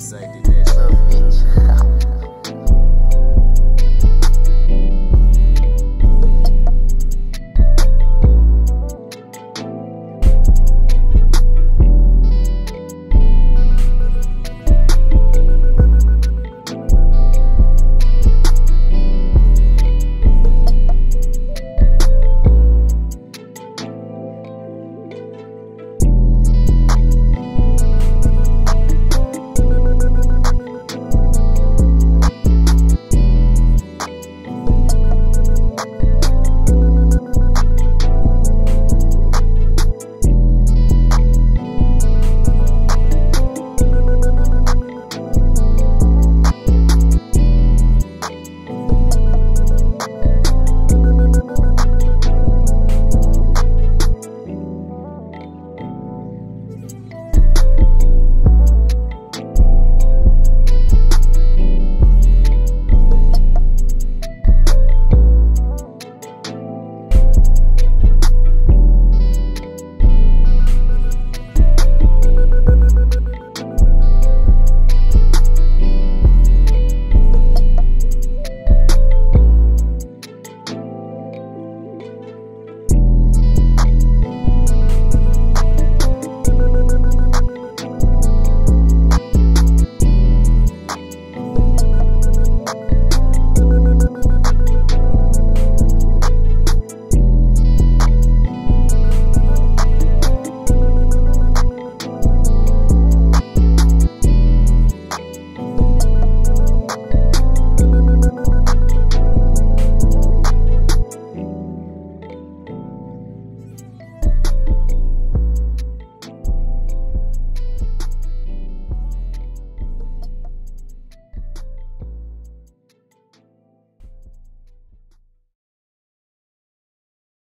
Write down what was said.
decided